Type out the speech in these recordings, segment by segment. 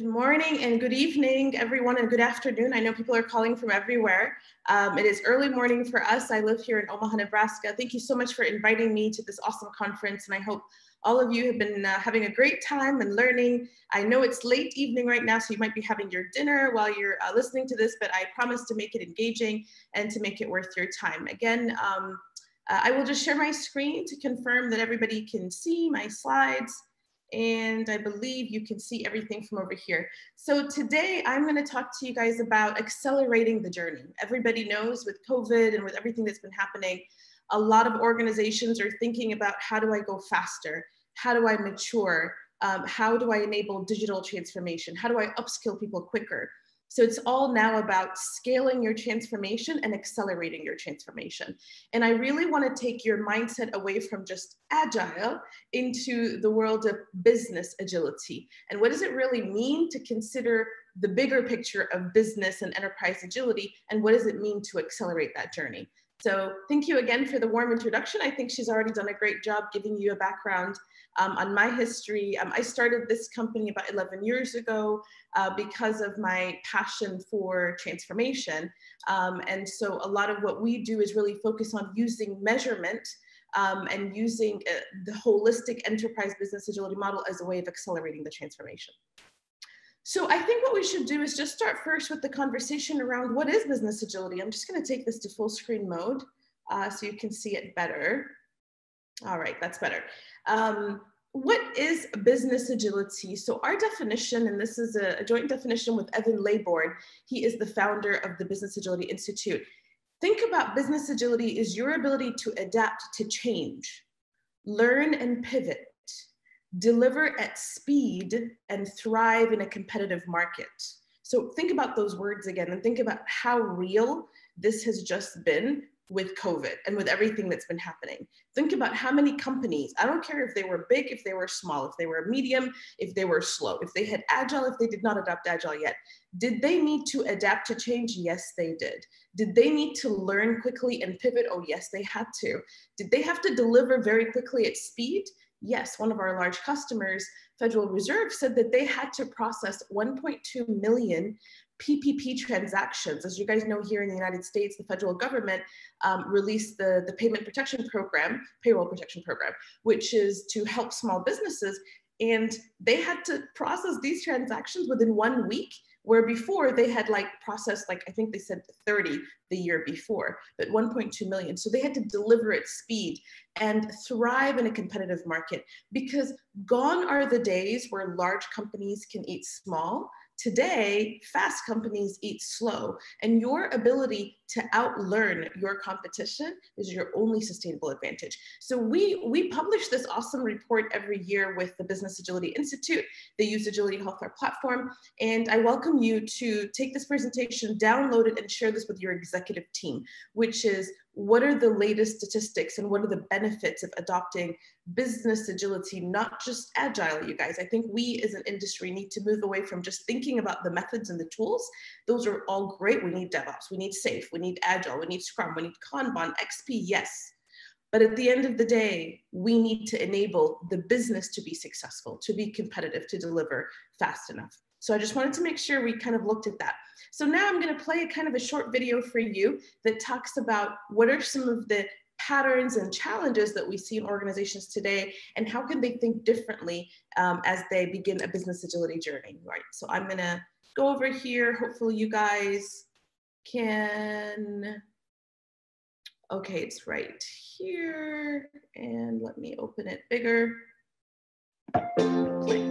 Good morning and good evening, everyone, and good afternoon. I know people are calling from everywhere. Um, it is early morning for us. I live here in Omaha, Nebraska. Thank you so much for inviting me to this awesome conference, and I hope all of you have been uh, having a great time and learning. I know it's late evening right now, so you might be having your dinner while you're uh, listening to this, but I promise to make it engaging and to make it worth your time. Again, um, uh, I will just share my screen to confirm that everybody can see my slides and I believe you can see everything from over here. So today I'm gonna to talk to you guys about accelerating the journey. Everybody knows with COVID and with everything that's been happening, a lot of organizations are thinking about how do I go faster? How do I mature? Um, how do I enable digital transformation? How do I upskill people quicker? So it's all now about scaling your transformation and accelerating your transformation. And I really want to take your mindset away from just agile into the world of business agility. And what does it really mean to consider the bigger picture of business and enterprise agility? And what does it mean to accelerate that journey? So thank you again for the warm introduction. I think she's already done a great job giving you a background um, on my history. Um, I started this company about 11 years ago uh, because of my passion for transformation. Um, and so a lot of what we do is really focus on using measurement um, and using uh, the holistic enterprise business agility model as a way of accelerating the transformation. So I think what we should do is just start first with the conversation around what is business agility. I'm just gonna take this to full screen mode uh, so you can see it better. All right, that's better. Um, what is business agility? So our definition, and this is a, joint definition with Evan Leybourn, he is the founder of the Business Agility Institute. Think about business agility is your ability to adapt to change, learn and pivot, deliver at speed, and thrive in a competitive market. So think about those words again and think about how real this has just been with COVID and with everything that's been happening. Think about how many companies, I don't care if they were big, if they were small, if they were medium, if they were slow, if they had agile, if they did not adopt agile yet. Did they need to adapt to change? Yes, they did. Did they need to learn quickly and pivot? Oh, yes, they had to. Did they have to deliver very quickly at speed? Yes, one of our large customers, Federal Reserve, said that they had to process 1.2 million PPP transactions. As you guys know, here in the United States, the federal government um, released the, the Payment Protection Program, Payroll Protection Program, which is to help small businesses. And they had to process these transactions within one week, where before they had like processed, like I think they said 30 the year before, but 1.2 million. So they had to deliver at speed and thrive in a competitive market because gone are the days where large companies can eat small Today, fast companies eat slow, and your ability to outlearn your competition is your only sustainable advantage. So we we publish this awesome report every year with the Business Agility Institute. They use Agility Health, platform, and I welcome you to take this presentation, download it, and share this with your executive team, which is what are the latest statistics and what are the benefits of adopting business agility, not just agile, you guys. I think we as an industry need to move away from just thinking about the methods and the tools. Those are all great. We need DevOps, we need SAFe, we need Agile, we need Scrum, we need Kanban, XP, yes. But at the end of the day, we need to enable the business to be successful, to be competitive, to deliver fast enough. So I just wanted to make sure we kind of looked at that. So now I'm going to play a kind of a short video for you that talks about what are some of the patterns and challenges that we see in organizations today and how can they think differently um, as they begin a business agility journey, right? So I'm going to go over here. Hopefully you guys can, okay, it's right here. And let me open it bigger. Play.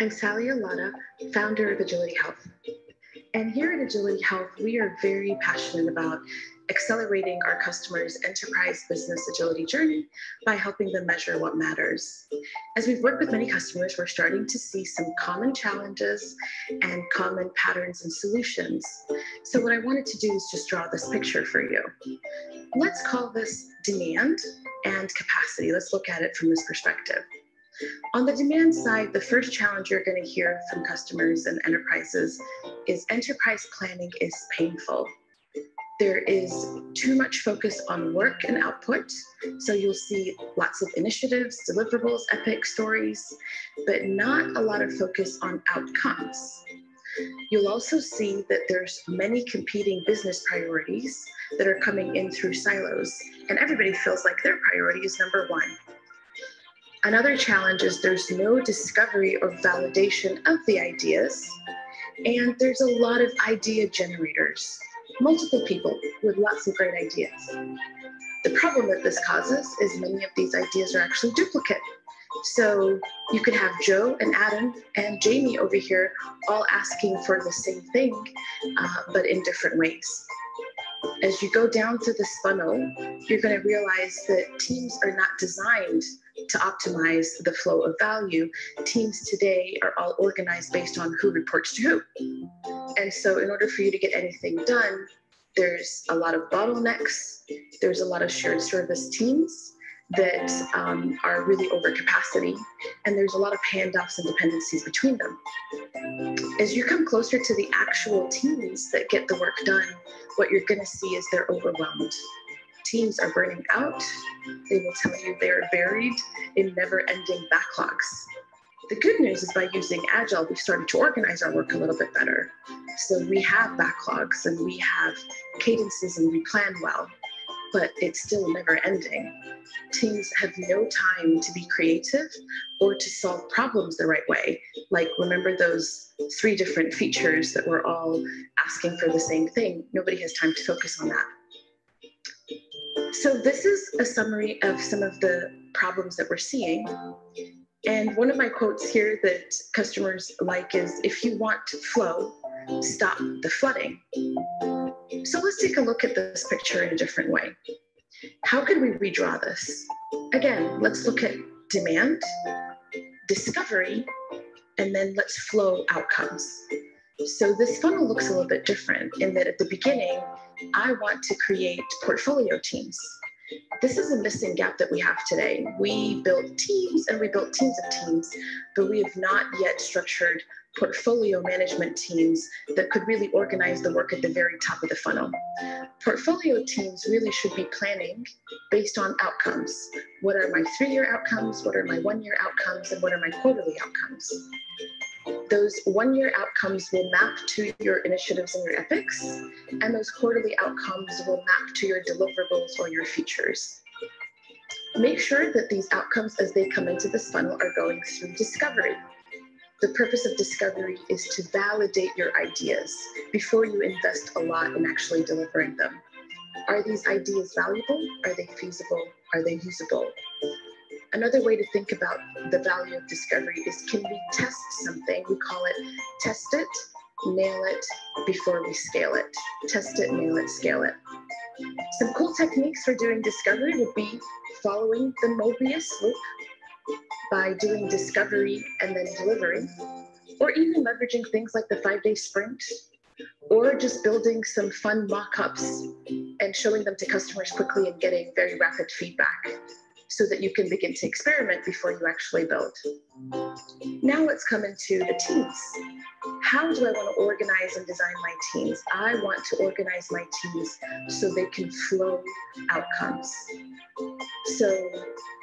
I'm Sally Elatta, founder of Agility Health. And here at Agility Health, we are very passionate about accelerating our customers' enterprise business agility journey by helping them measure what matters. As we've worked with many customers, we're starting to see some common challenges and common patterns and solutions. So, what I wanted to do is just draw this picture for you. Let's call this demand and capacity. Let's look at it from this perspective. On the demand side, the first challenge you're going to hear from customers and enterprises is enterprise planning is painful. There is too much focus on work and output. So you'll see lots of initiatives, deliverables, epic stories, but not a lot of focus on outcomes. You'll also see that there's many competing business priorities that are coming in through silos, and everybody feels like their priority is number one. Another challenge is there's no discovery or validation of the ideas, and there's a lot of idea generators, multiple people with lots of great ideas. The problem that this causes is many of these ideas are actually duplicate. So you could have Joe and Adam and Jamie over here all asking for the same thing, uh, but in different ways. As you go down through this funnel, you're going to realize that teams are not designed to optimize the flow of value. Teams today are all organized based on who reports to who. And so, in order for you to get anything done, there's a lot of bottlenecks, there's a lot of shared service teams that um, are really over capacity, and there's a lot of handoffs and dependencies between them. As you come closer to the actual teams that get the work done, what you're going to see is they're overwhelmed. Teams are burning out. They will tell you they're buried in never ending backlogs. The good news is by using Agile, we've started to organize our work a little bit better. So we have backlogs and we have cadences and we plan well, but it's still never ending. Teams have no time to be creative or to solve problems the right way. Like, remember those three different features that we're all asking for the same thing? Nobody has time to focus on that. So, this is a summary of some of the problems that we're seeing. And one of my quotes here that customers like is if you want flow, stop the flooding. So let's take a look at this picture in a different way. How could we redraw this? Again, let's look at demand, discovery, and then let's flow outcomes. So this funnel looks a little bit different in that at the beginning, I want to create portfolio teams. This is a missing gap that we have today. We built teams and we built teams of teams, but we have not yet structured portfolio management teams that could really organize the work at the very top of the funnel. Portfolio teams really should be planning based on outcomes. What are my three year outcomes? What are my one year outcomes? And what are my quarterly outcomes? Those one year outcomes will map to your initiatives and your epics, and those quarterly outcomes will map to your deliverables or your features. Make sure that these outcomes, as they come into this funnel, are going through discovery. The purpose of discovery is to validate your ideas before you invest a lot in actually delivering them. Are these ideas valuable? Are they feasible? Are they usable? Another way to think about the value of discovery is can we test something? We call it test it, nail it before we scale it. Test it, nail it, scale it. Some cool techniques for doing discovery would be following the Mobius loop by doing discovery and then delivery, or even leveraging things like the five day sprint, or just building some fun mock ups and showing them to customers quickly and getting very rapid feedback so that you can begin to experiment before you actually build. Now let's come into the teams. How do I want to organize and design my teams? I want to organize my teams so they can flow outcomes. So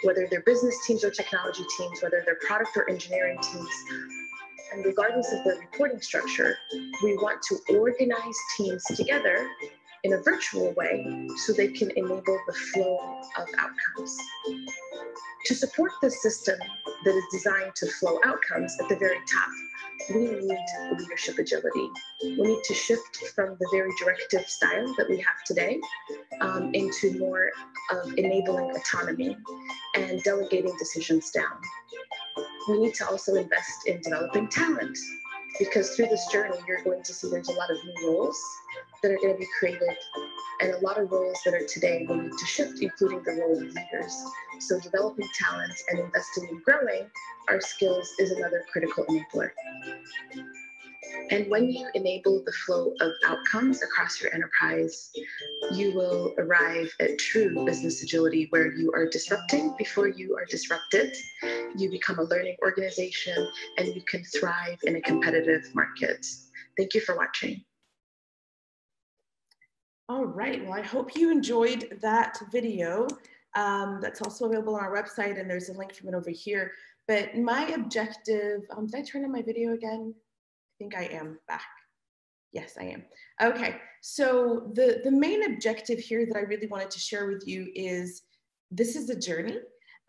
whether they're business teams or technology teams, whether they're product or engineering teams, and regardless of their reporting structure, we want to organize teams together in a virtual way so they can enable the flow of outcomes. To support this system that is designed to flow outcomes at the very top, we need leadership agility. We need to shift from the very directive style that we have today um, into more of enabling autonomy and delegating decisions down. We need to also invest in developing talent because through this journey, you're going to see there's a lot of new roles that are going to be created and a lot of roles that are today will need to shift, including the role of leaders. So developing talent and investing in growing our skills is another critical enabler. And when you enable the flow of outcomes across your enterprise, you will arrive at true business agility where you are disrupting before you are disrupted. You become a learning organization and you can thrive in a competitive market. Thank you for watching. All right, well, I hope you enjoyed that video. Um, that's also available on our website and there's a link from it over here. But my objective, um, did I turn on my video again? I think I am back. Yes, I am. Okay, so the, the main objective here that I really wanted to share with you is this is a journey.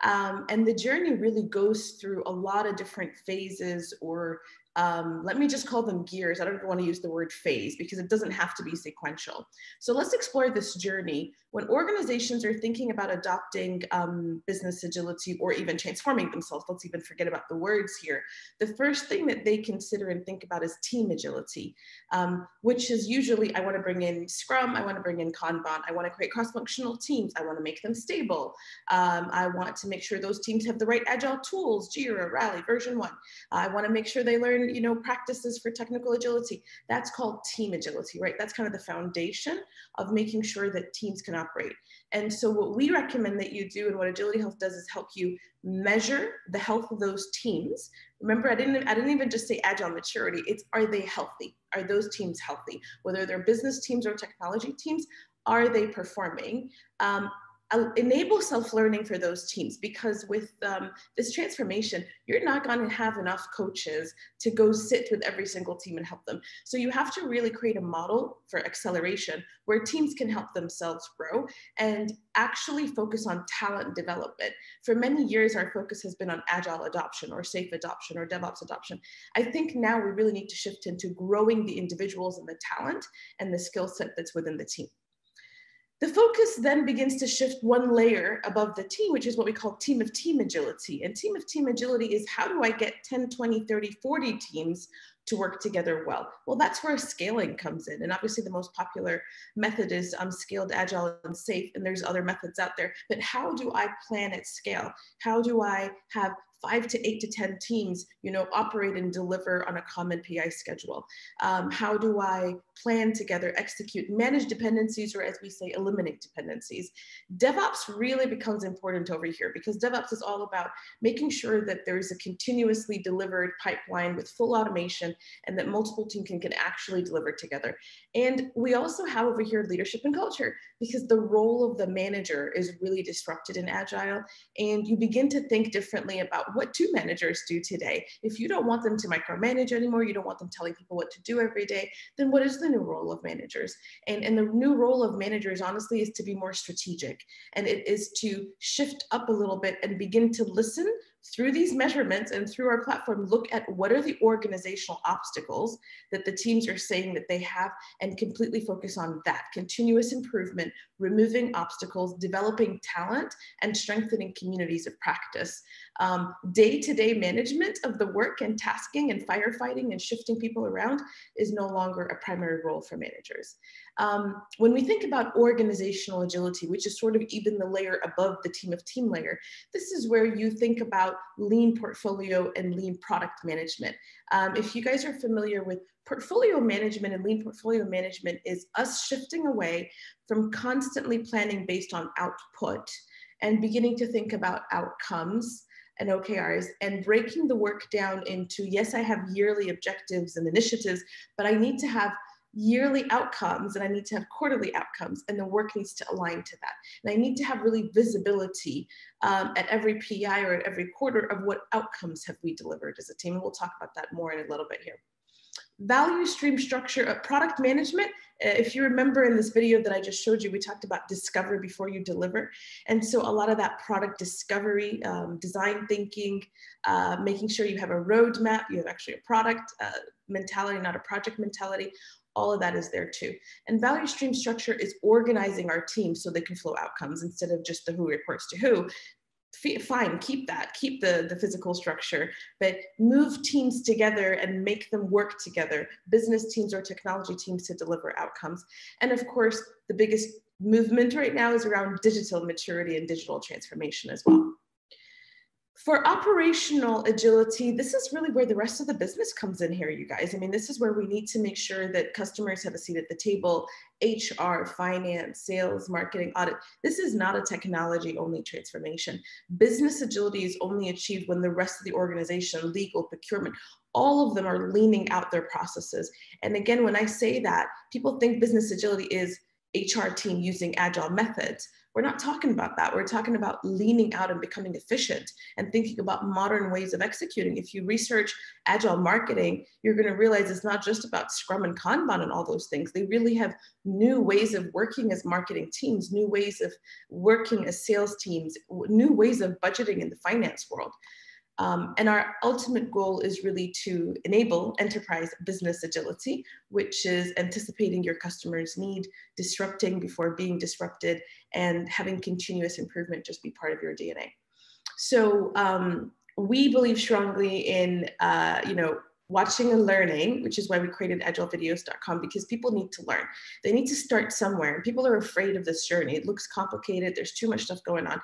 Um, and the journey really goes through a lot of different phases or um, let me just call them gears. I don't want to use the word phase because it doesn't have to be sequential. So let's explore this journey. When organizations are thinking about adopting um, business agility or even transforming themselves, let's even forget about the words here. The first thing that they consider and think about is team agility, um, which is usually I want to bring in Scrum, I want to bring in Kanban, I want to create cross-functional teams, I want to make them stable, um, I want to make sure those teams have the right agile tools, Jira, Rally, version one. I want to make sure they learn you know, practices for technical agility. That's called team agility, right? That's kind of the foundation of making sure that teams can operate. And so what we recommend that you do and what Agility Health does is help you measure the health of those teams. Remember, I didn't, I didn't even just say agile maturity. It's are they healthy? Are those teams healthy? Whether they're business teams or technology teams, are they performing? Um, enable self-learning for those teams because with um, this transformation you're not going to have enough coaches to go sit with every single team and help them. So you have to really create a model for acceleration where teams can help themselves grow and actually focus on talent development. For many years our focus has been on agile adoption or SAFe adoption or devops adoption. I think now we really need to shift into growing the individuals and the talent and the skill set that's within the team the focus then begins to shift one layer above the team, which is what we call team of team agility. And team of team agility is how do I get 10, 20, 30, 40 teams to work together well? Well, that's where scaling comes in. And obviously the most popular method is um, scaled, agile, and SAFe. And there's other methods out there. But how do I plan at scale? How do I have five to eight to 10 teams, you know, operate and deliver on a common PI schedule? Um, how do I plan together, execute, manage dependencies, or as we say, eliminate dependencies? DevOps really becomes important over here because DevOps is all about making sure that there's a continuously delivered pipeline with full automation and that multiple teams can, can actually deliver together. And we also have over here leadership and culture because the role of the manager is really disrupted in Agile. And you begin to think differently about what do managers do today. If you don't want them to micromanage anymore, you don't want them telling people what to do every day, then what is the new role of managers? And, and the new role of managers, honestly, is to be more strategic. And it is to shift up a little bit and begin to listen through these measurements and through our platform, look at what are the organizational obstacles that the teams are saying that they have and completely focus on that continuous improvement, removing obstacles, developing talent, and strengthening communities of practice. Day to day management of the work and tasking and firefighting and shifting people around is no longer a primary role for managers. Um, when we think about organizational agility, which is sort of even the layer above the team of team layer, this is where you think about lean portfolio and lean product management. Um, if you guys are familiar with portfolio management and lean portfolio management is us shifting away from constantly planning based on output and beginning to think about outcomes and OKRs and breaking the work down into yes, I have yearly objectives and initiatives, but I need to have yearly outcomes and I need to have quarterly outcomes, and the work needs to align to that. And I need to have really visibility um, at every PI or at every quarter of what outcomes have we delivered as a team. And we'll talk about that more in a little bit here. Value stream structure of product management. Uh, if you remember in this video that I just showed you, we talked about discover before you deliver. And so a lot of that product discovery, um, design thinking, uh, making sure you have a roadmap, you have actually a product uh, mentality, not a project mentality, all of that is there too. And value stream structure is organizing our team so they can flow outcomes instead of just the who reports to who. Fine, keep that, keep the, the physical structure, but move teams together and make them work together, business teams or technology teams to deliver outcomes. And of course, the biggest movement right now is around digital maturity and digital transformation as well. For operational agility, this is really where the rest of the business comes in here, you guys. I mean, this is where we need to make sure that customers have a seat at the table, HR, finance, sales, marketing, audit. This is not a technology only transformation. Business agility is only achieved when the rest of the organization, legal, procurement, all of them are leaning out their processes. And again, when I say that, people think business agility is HR team using agile methods. We're not talking about that. We're talking about leaning out and becoming efficient and thinking about modern ways of executing. If you research agile marketing, you're going to realize it's not just about Scrum and Kanban and all those things. They really have new ways of working as marketing teams, new ways of working as sales teams, new ways of budgeting in the finance world. Um, and our ultimate goal is really to enable enterprise business agility, which is anticipating your customer's need, disrupting before being disrupted, and having continuous improvement just be part of your DNA. So um, we believe strongly in, uh, you know, watching and learning, which is why we created agilevideos.com because people need to learn. They need to start somewhere. People are afraid of this journey. It looks complicated. There's too much stuff going on.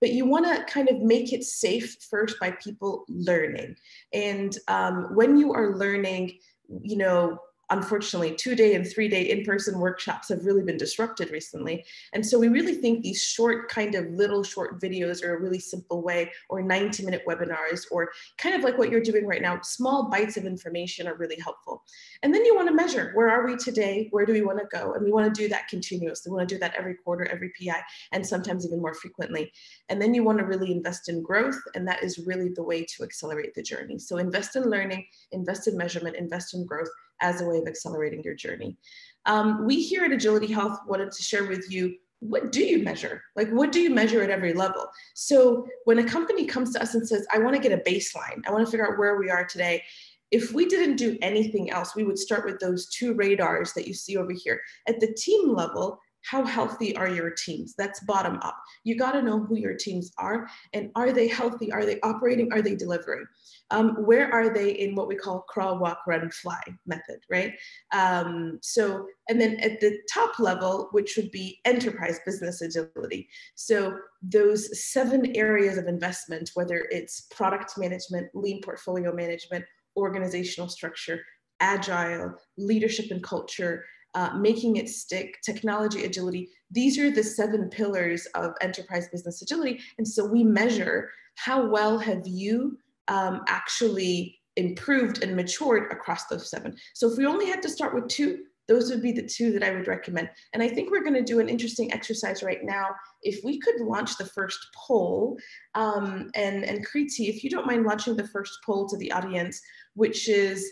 But you want to kind of make it safe first by people learning. And um, when you are learning, you know, unfortunately, two day and three day in person workshops have really been disrupted recently. And so we really think these short, kind of little short videos are a really simple way, or 90 minute webinars, or kind of like what you're doing right now, small bites of information are really helpful. And then you want to measure where are we today? Where do we want to go? And we want to do that continuously. We want to do that every quarter, every PI, and sometimes even more frequently. And then you want to really invest in growth. And that is really the way to accelerate the journey. So invest in learning, invest in measurement, invest in growth as a way of accelerating your journey. Um, we here at Agility Health wanted to share with you what do you measure? Like, what do you measure at every level? So, when a company comes to us and says, I want to get a baseline, I want to figure out where we are today, if we didn't do anything else, we would start with those two radars that you see over here. At the team level, how healthy are your teams? That's bottom up. You got to know who your teams are and are they healthy? Are they operating? Are they delivering? Um, where are they in what we call crawl, walk, run, fly method, right? Um, so, and then at the top level, which would be enterprise business agility. So, those seven areas of investment, whether it's product management, lean portfolio management, organizational structure, agile, leadership and culture, uh, making it stick, technology agility. These are the seven pillars of enterprise business agility. And so we measure how well have you um, actually improved and matured across those seven. So if we only had to start with two, those would be the two that I would recommend. And I think we're going to do an interesting exercise right now. If we could launch the first poll, um, and, and Kriti, if you don't mind launching the first poll to the audience, which is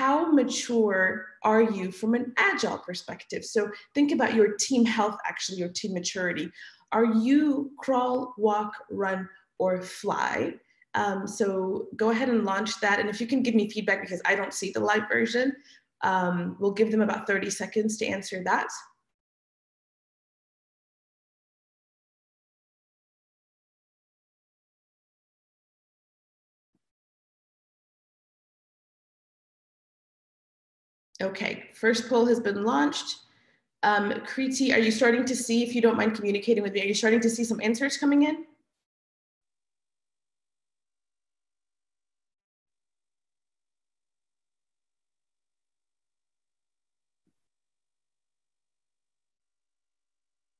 how mature are you from an agile perspective? So think about your team health, actually, your team maturity. Are you crawl, walk, run, or fly? Um, so go ahead and launch that. And if you can give me feedback because I don't see the live version, um, we'll give them about 30 seconds to answer that. Okay, first poll has been launched. Um, Kriti, are you starting to see, if you don't mind communicating with me, are you starting to see some answers coming in?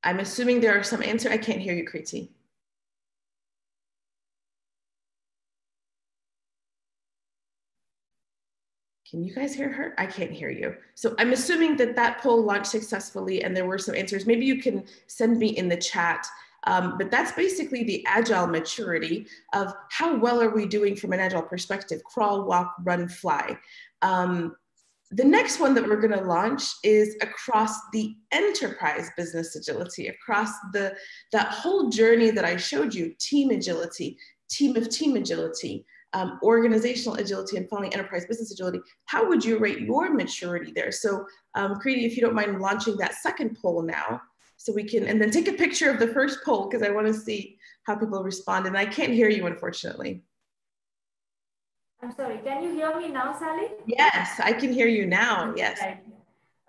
I'm assuming there are some answers. I can't hear you, Kriti. Can you guys hear her? I can't hear you. So I'm assuming that that poll launched successfully and there were some answers. Maybe you can send me in the chat. Um, but that's basically the agile maturity of how well are we doing from an agile perspective, crawl, walk, run, fly. Um, the next one that we're going to launch is across the enterprise business agility, across the that whole journey that I showed you, team agility, team of team agility, um, organizational agility and finally enterprise business agility, how would you rate your maturity there? So um, Kriti, if you don't mind launching that second poll now, so we can, and then take a picture of the first poll because I want to see how people respond. And I can't hear you, unfortunately. I'm sorry, can you hear me now, Sally? Yes, I can hear you now, yes. Right.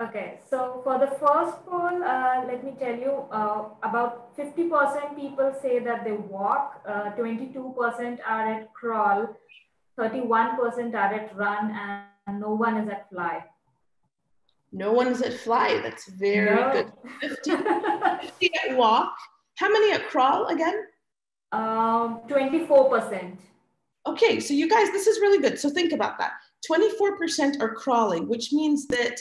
Okay, so for the first poll, uh, let me tell you, uh, about 50% people say that they walk, 22% uh, are at crawl, 31% are at run, and no one is at fly. No one is at fly. That's very no. good. 50, 50 at walk. How many at crawl again? Um, 24%. Okay, so you guys, this is really good. So think about that. 24% are crawling, which means that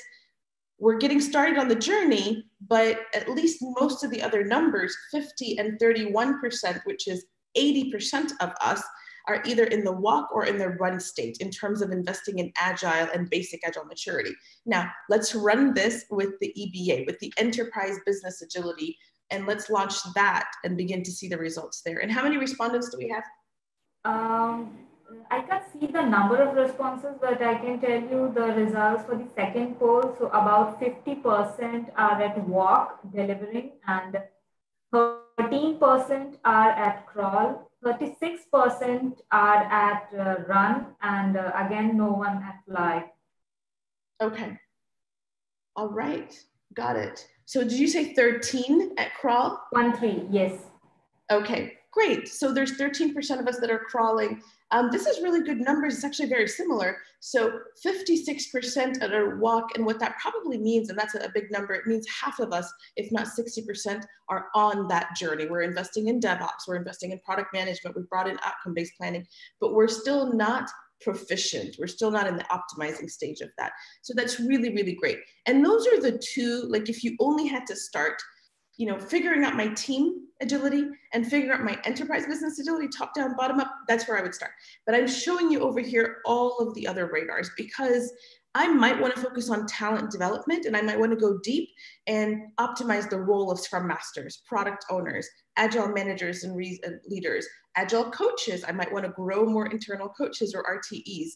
we're getting started on the journey, but at least most of the other numbers, 50 and 31%, which is 80% of us, are either in the walk or in the run state in terms of investing in agile and basic agile maturity. Now, let's run this with the EBA, with the enterprise business agility, and let's launch that and begin to see the results there. And how many respondents do we have? Um, I can't see the number of responses, but I can tell you the results for the second poll. So about 50% are at walk delivering and 13% are at crawl, 36% are at uh, run, and uh, again, no one at fly. Okay. All right. Got it. So did you say 13 at crawl? One, three, yes. Okay, great. So there's 13% of us that are crawling um, this is really good numbers. It's actually very similar. So 56% at a walk, and what that probably means, and that's a big number, it means half of us, if not 60%, are on that journey. We're investing in DevOps, we're investing in product management, we've brought in outcome-based planning, but we're still not proficient. We're still not in the optimizing stage of that. So that's really, really great. And those are the two, like if you only had to start you know, figuring out my team agility and figuring out my enterprise business agility, top down, bottom up, that's where I would start. But I'm showing you over here all of the other radars because I might want to focus on talent development and I might want to go deep and optimize the role of scrum masters, product owners, agile managers and leaders, agile coaches. I might want to grow more internal coaches or RTEs.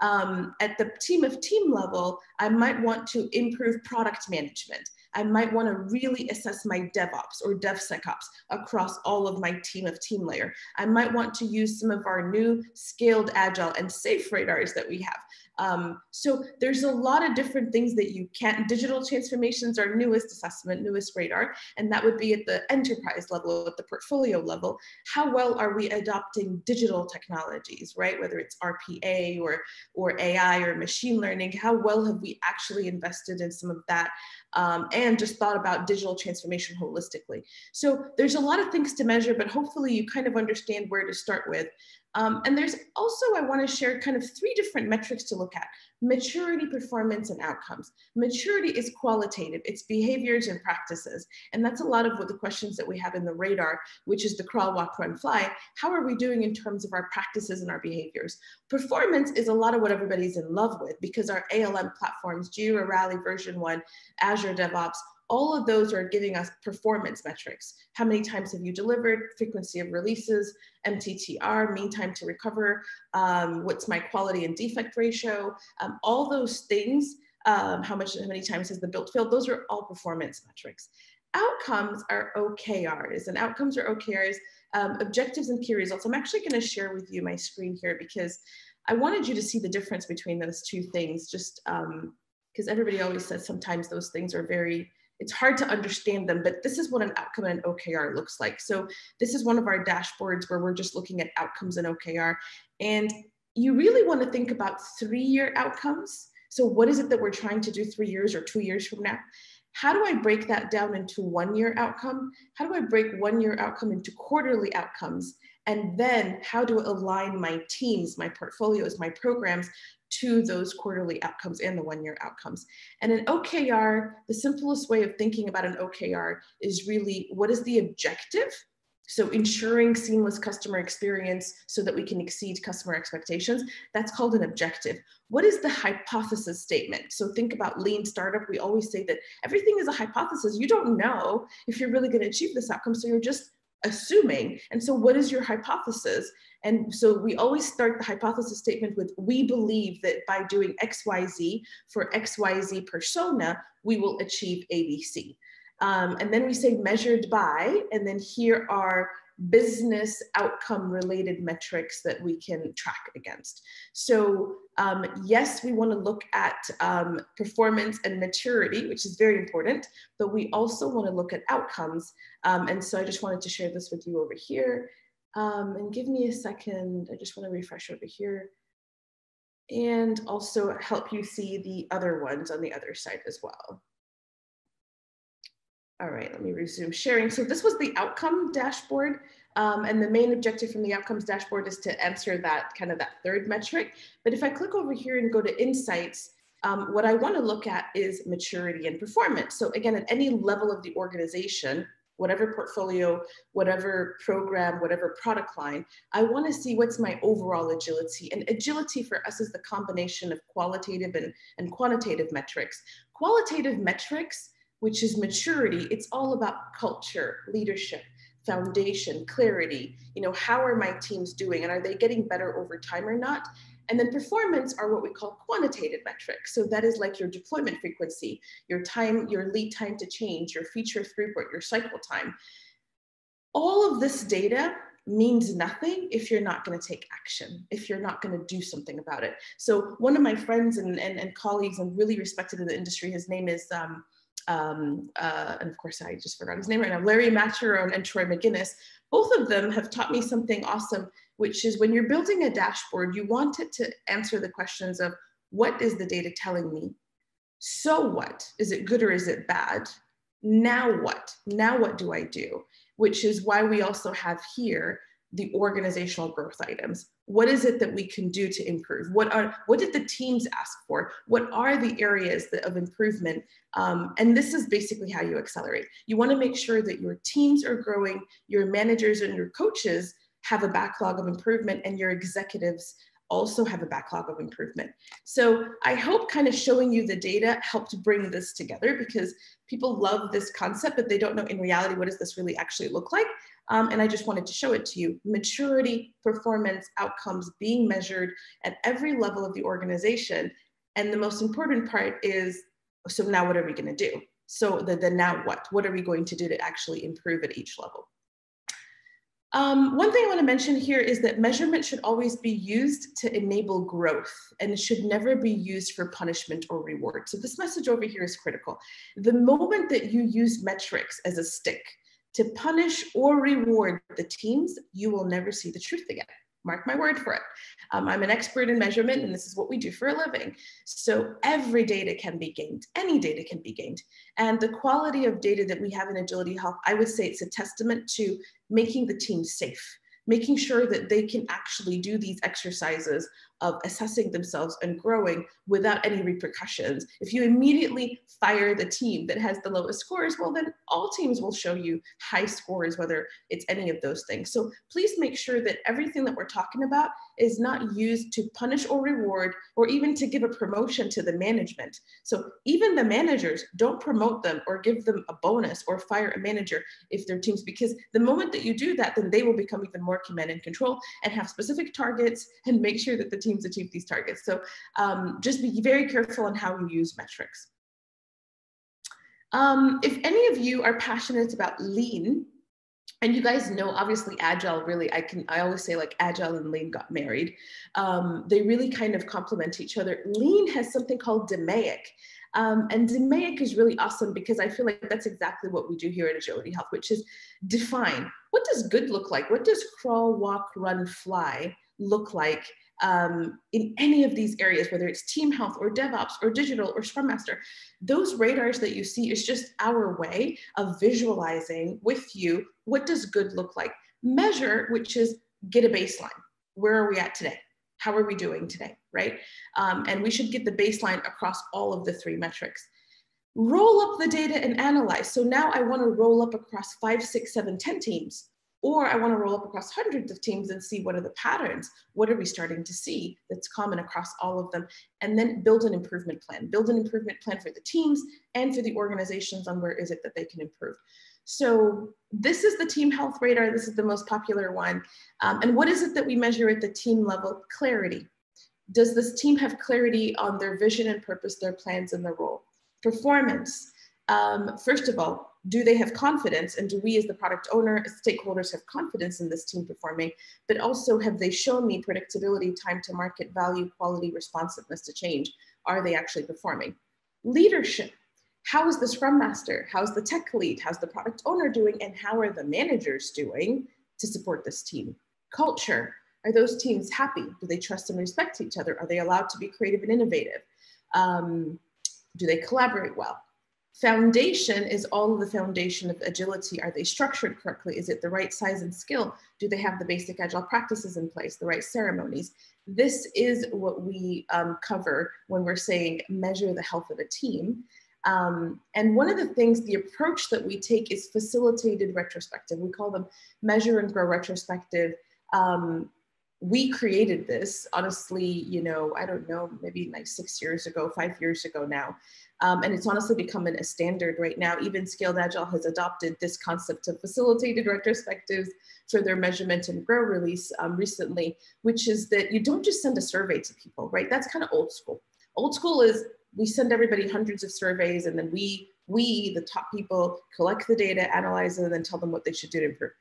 Um, at the team of team level, I might want to improve product management. I might want to really assess my DevOps or DevSecOps across all of my team of team layer. I might want to use some of our new scaled agile and SAFe radars that we have. Um, so there's a lot of different things that you can't. Digital transformations are newest assessment, newest radar, and that would be at the enterprise level, at the portfolio level. How well are we adopting digital technologies, right? Whether it's RPA or or AI or machine learning, how well have we actually invested in some of that, um, and just thought about digital transformation holistically. So there's a lot of things to measure, but hopefully you kind of understand where to start with. Um, and there's also, I wanna share kind of three different metrics to look at, maturity, performance, and outcomes. Maturity is qualitative, it's behaviors and practices. And that's a lot of what the questions that we have in the radar, which is the crawl, walk, run, fly. How are we doing in terms of our practices and our behaviors? Performance is a lot of what everybody's in love with because our ALM platforms, Jira, Rally, version one, Azure DevOps, all of those are giving us performance metrics. How many times have you delivered, frequency of releases, MTTR, mean time to recover, um, what's my quality and defect ratio, um, all those things, um, how much, how many times has the build failed, those are all performance metrics. Outcomes are OKRs, and outcomes are OKRs, um, objectives and key results. I'm actually gonna share with you my screen here because I wanted you to see the difference between those two things, just because um, everybody always says sometimes those things are very it's hard to understand them, but this is what an outcome and an OKR looks like. So this is one of our dashboards where we're just looking at outcomes and OKR. And you really want to think about three-year outcomes. So what is it that we're trying to do three years or two years from now? How do I break that down into one year outcome? How do I break one year outcome into quarterly outcomes? And then how do I align my teams, my portfolios, my programs to those quarterly outcomes and the one year outcomes. And an OKR, the simplest way of thinking about an OKR is really what is the objective? So ensuring seamless customer experience so that we can exceed customer expectations, that's called an objective. What is the hypothesis statement? So think about lean startup. We always say that everything is a hypothesis. You don't know if you're really gonna achieve this outcome. So you're just assuming. And so what is your hypothesis? And so we always start the hypothesis statement with, we believe that by doing XYZ for XYZ persona, we will achieve ABC. Um, and then we say measured by, and then here are business outcome related metrics that we can track against. So um, yes, we want to look at um, performance and maturity, which is very important, but we also want to look at outcomes. Um, and so I just wanted to share this with you over here. Um, and give me a second, I just want to refresh over here and also help you see the other ones on the other side as well. All right, let me resume sharing. So this was the outcome dashboard. Um, and the main objective from the outcomes dashboard is to answer that kind of that third metric. But if I click over here and go to insights, um, what I want to look at is maturity and performance. So again, at any level of the organization, whatever portfolio, whatever program, whatever product line, I want to see what's my overall agility. And agility for us is the combination of qualitative and, and quantitative metrics. Qualitative metrics, which is maturity, it's all about culture, leadership, foundation, clarity. You know, how are my teams doing and are they getting better over time or not? And then performance are what we call quantitative metrics. So that is like your deployment frequency, your time, your lead time to change, your feature throughput, your cycle time. All of this data means nothing if you're not going to take action, if you're not going to do something about it. So one of my friends and, and, and colleagues and really respected in the industry, his name is, um, um, uh, and of course I just forgot his name right now, Larry Maccherone and Troy Magennis, Both of them have taught me something awesome which is when you're building a dashboard, you want it to answer the questions of what is the data telling me? So what? Is it good or is it bad? Now what? Now what do I do? Which is why we also have here the organizational growth items. What is it that we can do to improve? What are what did the teams ask for? What are the areas that, of improvement? Um, and this is basically how you accelerate. You want to make sure that your teams are growing, your managers and your coaches have a backlog of improvement and your executives also have a backlog of improvement. So I hope kind of showing you the data helped bring this together because people love this concept, but they don't know in reality, what does this really actually look like? Um, and I just wanted to show it to you. Maturity, performance, outcomes being measured at every level of the organization. And the most important part is, so now what are we gonna do? So the, the now what? What are we going to do to actually improve at each level? Um, one thing I want to mention here is that measurement should always be used to enable growth and it should never be used for punishment or reward. So this message over here is critical. The moment that you use metrics as a stick to punish or reward the teams, you will never see the truth again. Mark my word for it. Um, I'm an expert in measurement, and this is what we do for a living. So every data can be gained, any data can be gained. And the quality of data that we have in Agility Health, I would say it's a testament to making the team safe, making sure that they can actually do these exercises of assessing themselves and growing without any repercussions. If you immediately fire the team that has the lowest scores, well, then all teams will show you high scores, whether it's any of those things. So please make sure that everything that we're talking about is not used to punish or reward or even to give a promotion to the management. So even the managers don't promote them or give them a bonus or fire a manager if their teams, because the moment that you do that, then they will become even more command and control and have specific targets and make sure that the teams achieve these targets. So um, just be very careful on how you use metrics. Um, if any of you are passionate about lean, and you guys know obviously agile really i can i always say like agile and lean got married. Um, they really kind of complement each other. Lean has something called DMAIC um, and DMAIC is really awesome because i feel like that's exactly what we do here at agility health which is define what does good look like? What does crawl walk run fly look like um, in any of these areas, whether it's team health or DevOps or digital or Scrum Master, those radars that you see is just our way of visualizing with you what does good look like. Measure, which is get a baseline. Where are we at today? How are we doing today, right? Um, and we should get the baseline across all of the three metrics. Roll up the data and analyze. So now I want to roll up across five, six, seven, ten teams or I want to roll up across hundreds of teams and see what are the patterns, what are we starting to see that's common across all of them, and then build an improvement plan. Build an improvement plan for the teams and for the organizations on where is it that they can improve. So this is the team health radar. This is the most popular one. Um, and what is it that we measure at the team level? Clarity. Does this team have clarity on their vision and purpose, their plans and their role? Performance. Um, first of all, do they have confidence? And do we as the product owner stakeholders have confidence in this team performing? But also have they shown me predictability time to market value quality responsiveness to change? Are they actually performing? Leadership. How is the scrum master? How's the tech lead? How's the product owner doing? And how are the managers doing to support this team? Culture. Are those teams happy? Do they trust and respect each other? Are they allowed to be creative and innovative? Um, do they collaborate well Foundation is all of the foundation of agility. Are they structured correctly? Is it the right size and skill? Do they have the basic agile practices in place, the right ceremonies? This is what we um, cover when we're saying measure the health of a team. Um, and one of the things, the approach that we take is facilitated retrospective. We call them measure and grow retrospective. Um, we created this honestly, you know, I don't know, maybe like six years ago, five years ago now. Um, and it's honestly becoming a standard right now. Even Scaled Agile has adopted this concept of facilitated retrospectives for their measurement and grow release um, recently, which is that you don't just send a survey to people, right? That's kind of old school. Old school is we send everybody hundreds of surveys and then we, we, the top people, collect the data, analyze it, and then tell them what they should do to improve.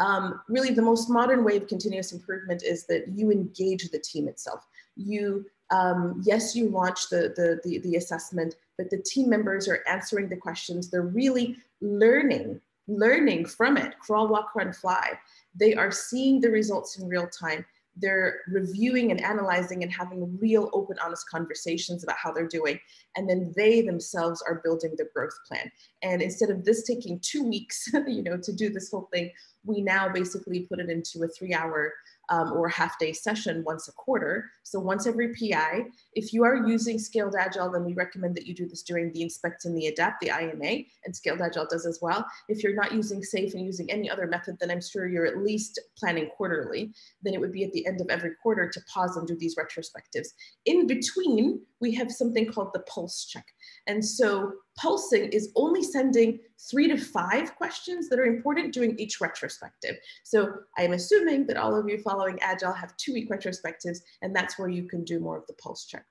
Um, really, the most modern way of continuous improvement is that you engage the team itself. You, um, yes, you launch the, the, the, the assessment, but the team members are answering the questions. They're really learning, learning from it, crawl, walk, run, fly. They are seeing the results in real time they're reviewing and analyzing and having real open honest conversations about how they're doing. And then they themselves are building the growth plan. And instead of this taking two weeks you know to do this whole thing we now basically put it into a three hour um, or half day session once a quarter. So once every PI. If you are using Scaled Agile, then we recommend that you do this during the inspect and the adapt, the I&A, and Scaled Agile does as well. If you're not using SAFe and using any other method, then I'm sure you're at least planning quarterly. Then it would be at the end of every quarter to pause and do these retrospectives. In between, we have something called the pulse check. And so pulsing is only sending three to five questions that are important during each retrospective. So I'm assuming that all of you following Agile have two week retrospectives, and that's where you can do more of the pulse check.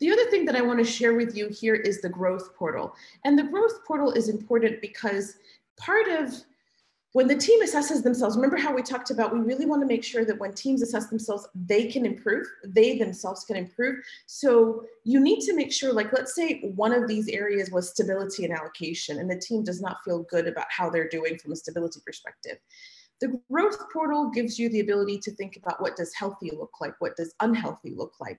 The other thing that I want to share with you here is the growth portal. And the growth portal is important because part of when the team assesses themselves, remember how we talked about we really want to make sure that when teams assess themselves, they can improve, they themselves can improve. So you need to make sure, like, let's say one of these areas was stability and allocation, and the team does not feel good about how they're doing from a stability perspective. The growth portal gives you the ability to think about what does healthy look like, what does unhealthy look like.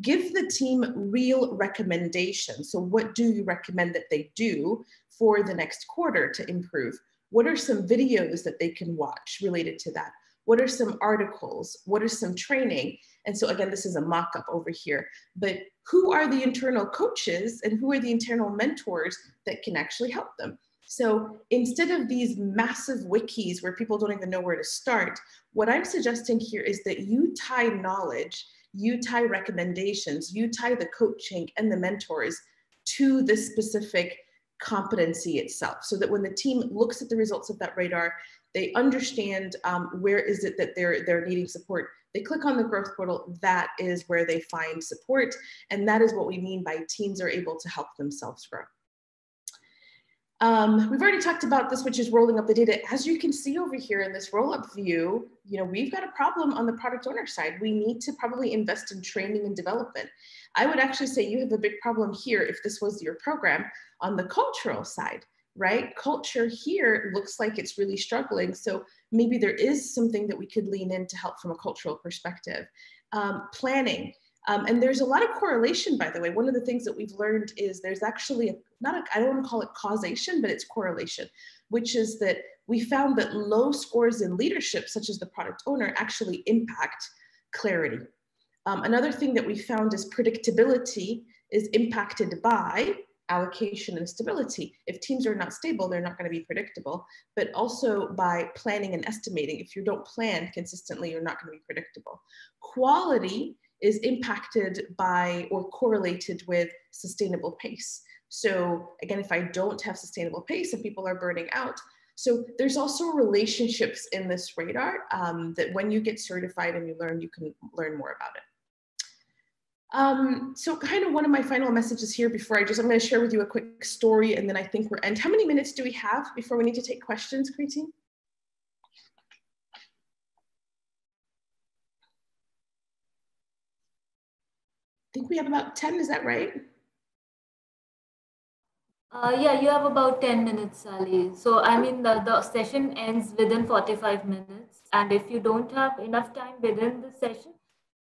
Give the team real recommendations. So what do you recommend that they do for the next quarter to improve? What are some videos that they can watch related to that? What are some articles? What are some training? And so again, this is a mock-up over here, but who are the internal coaches and who are the internal mentors that can actually help them? So instead of these massive wikis where people don't even know where to start, what I'm suggesting here is that you tie knowledge, you tie recommendations, you tie the coaching and the mentors to the specific competency itself so that when the team looks at the results of that radar they understand um, where is it that they're they're needing support they click on the growth portal that is where they find support and that is what we mean by teams are able to help themselves grow um, we've already talked about this, which is rolling up the data. As you can see over here in this roll up view, you know, we've got a problem on the product owner side. We need to probably invest in training and development. I would actually say you have a big problem here if this was your program on the cultural side, right? Culture here looks like it's really struggling. So maybe there is something that we could lean in to help from a cultural perspective. Um, planning, um, and there's a lot of correlation, by the way. One of the things that we've learned is there's actually a, not I don't want to call it causation, but it's correlation, which is that we found that low scores in leadership, such as the product owner, actually impact clarity. Um, another thing that we found is predictability is impacted by allocation and stability. If teams are not stable, they're not going to be predictable, but also by planning and estimating. If you don't plan consistently, you're not going to be predictable. Quality is impacted by or correlated with sustainable pace. So again, if I don't have sustainable pace and people are burning out, so there's also relationships in this radar um, that when you get certified and you learn, you can learn more about it. Um, so kind of one of my final messages here before I just, I'm gonna share with you a quick story and then I think we're, and how many minutes do we have before we need to take questions, Kriti? think we have about 10, is that right? Uh, yeah, you have about 10 minutes, Sally. So, I mean, the, the session ends within 45 minutes. And if you don't have enough time within the session,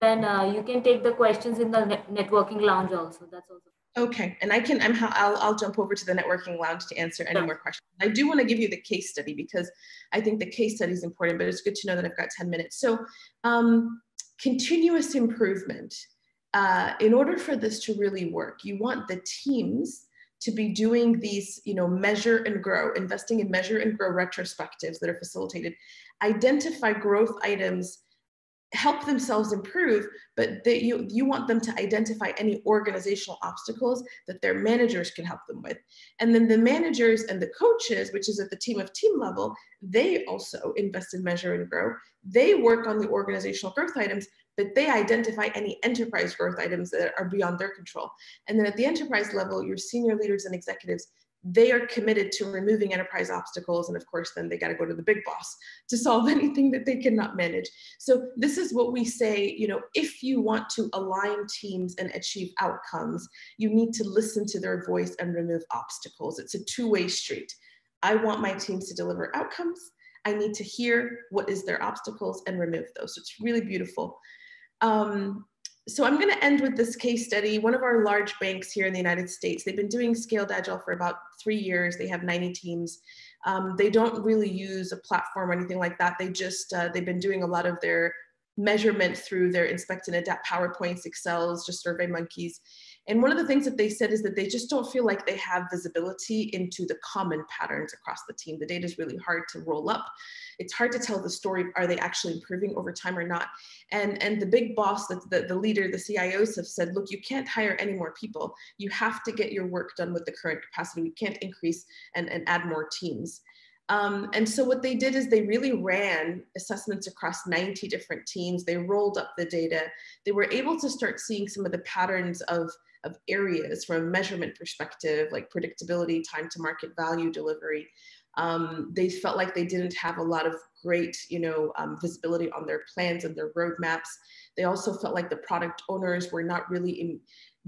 then uh, you can take the questions in the net networking lounge also. That's also. Okay, and I can, I'm, I'll, I'll jump over to the networking lounge to answer any more questions. I do want to give you the case study because I think the case study is important, but it's good to know that I've got 10 minutes. So um, continuous improvement. Uh, in order for this to really work, you want the teams to be doing these, you know, measure and grow, investing in measure and grow retrospectives that are facilitated, identify growth items help themselves improve, but that you, you want them to identify any organizational obstacles that their managers can help them with. And then the managers and the coaches, which is at the team of team level, they also invest in measure and grow. They work on the organizational growth items, but they identify any enterprise growth items that are beyond their control. And then at the enterprise level, your senior leaders and executives they are committed to removing enterprise obstacles. And of course, then they got to go to the big boss to solve anything that they cannot manage. So this is what we say, you know, if you want to align teams and achieve outcomes, you need to listen to their voice and remove obstacles. It's a two-way street. I want my teams to deliver outcomes. I need to hear what is their obstacles and remove those. So it's really beautiful. Um, so I'm going to end with this case study. One of our large banks here in the United States, they've been doing scaled agile for about three years. They have 90 teams. Um, they don't really use a platform or anything like that. They just, uh, they've been doing a lot of their measurement through their inspect and adapt PowerPoints, Excels, just survey monkeys. And one of the things that they said is that they just don't feel like they have visibility into the common patterns across the team. The data is really hard to roll up. It's hard to tell the story. Are they actually improving over time or not? And, and the big boss, the, the, the leader, the CIOs have said, look, you can't hire any more people. You have to get your work done with the current capacity. We can't increase and, and add more teams. Um, and so what they did is they really ran assessments across 90 different teams. They rolled up the data. They were able to start seeing some of the patterns of of areas from a measurement perspective, like predictability, time to market value delivery. Um, they felt like they didn't have a lot of great, you know, um, visibility on their plans and their roadmaps. They also felt like the product owners were not really in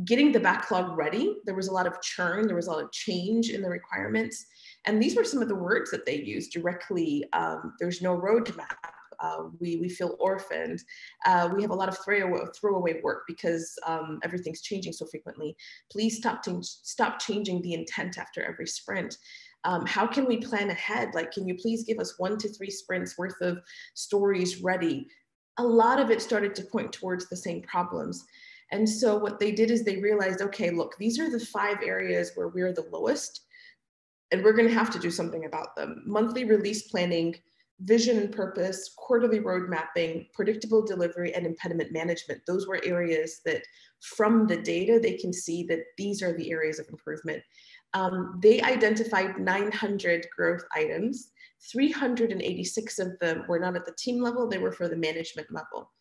getting the backlog ready. There was a lot of churn, there was a lot of change in the requirements. And these were some of the words that they used directly. Um, there's no roadmap uh, we, we feel orphaned. Uh, we have a lot of throwaway, throwaway work because um, everything's changing so frequently. Please stop, stop changing the intent after every sprint. Um, how can we plan ahead? Like, can you please give us one to three sprints worth of stories ready? A lot of it started to point towards the same problems. And so what they did is they realized, okay, look, these are the five areas where we're the lowest, and we're going to have to do something about them. Monthly release planning vision and purpose, quarterly road mapping, predictable delivery, and impediment management. Those were areas that from the data, they can see that these are the areas of improvement. Um, they identified 900 growth items. 386 of them were not at the team level, they were for the management level.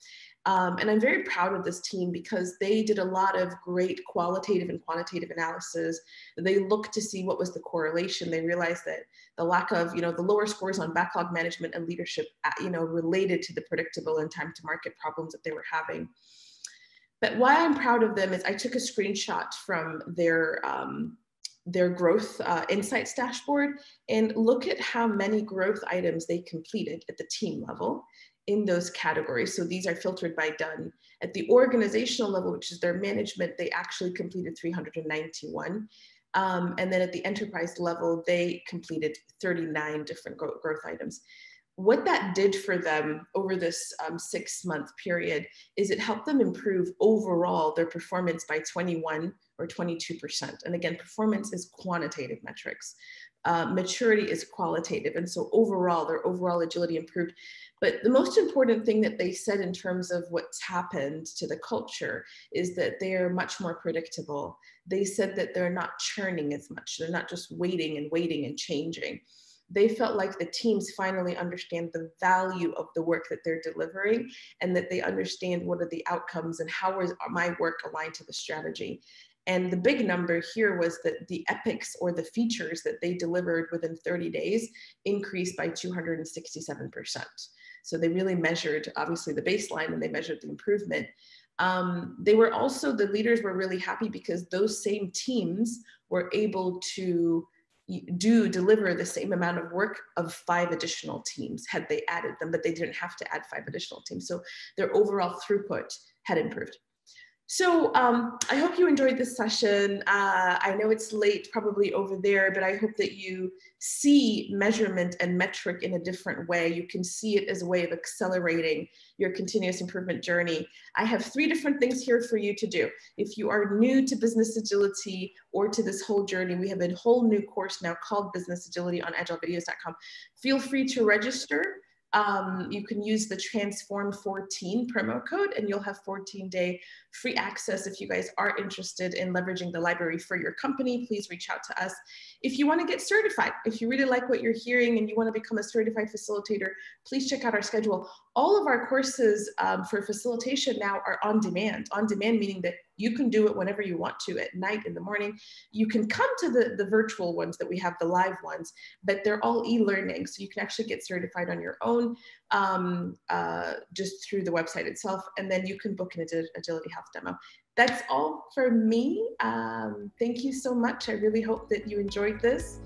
Um, and I'm very proud of this team because they did a lot of great qualitative and quantitative analysis. They looked to see what was the correlation. They realized that the lack of, you know, the lower scores on backlog management and leadership, uh, you know, related to the predictable and time to market problems that they were having. But why I'm proud of them is I took a screenshot from their um, their growth uh, insights dashboard and look at how many growth items they completed at the team level in those categories. So these are filtered by done. At the organizational level, which is their management, they actually completed 391. Um, and then at the enterprise level, they completed 39 different growth items. What that did for them over this um, six month period is it helped them improve overall their performance by 21 or 22%. And again, performance is quantitative metrics. Uh, maturity is qualitative. And so overall, their overall agility improved. But the most important thing that they said in terms of what's happened to the culture is that they are much more predictable. They said that they're not churning as much. They're not just waiting and waiting and changing. They felt like the teams finally understand the value of the work that they're delivering and that they understand what are the outcomes and how is my work aligned to the strategy. And the big number here was that the epics or the features that they delivered within 30 days increased by 267%. So they really measured, obviously, the baseline and they measured the improvement. Um, they were also, the leaders were really happy because those same teams were able to do deliver the same amount of work of five additional teams had they added them, but they didn't have to add five additional teams. So their overall throughput had improved. So um, I hope you enjoyed this session. Uh, I know it's late probably over there, but I hope that you see measurement and metric in a different way. You can see it as a way of accelerating your continuous improvement journey. I have three different things here for you to do. If you are new to business agility or to this whole journey, we have a whole new course now called Business Agility on agilevideos.com. Feel free to register um, you can use the transform 14 promo code and you'll have 14 day free access. If you guys are interested in leveraging the library for your company please reach out to us. If you want to get certified if you really like what you're hearing and you want to become a certified facilitator please check out our schedule. All of our courses um, for facilitation now are on demand. On demand meaning that you can do it whenever you want to at night in the morning. You can come to the the virtual ones that we have the live ones but they're all e-learning so you can actually get certified on your own um, uh, just through the website itself and then you can book an agility health demo. That's all for me. Um, thank you so much. I really hope that you enjoyed this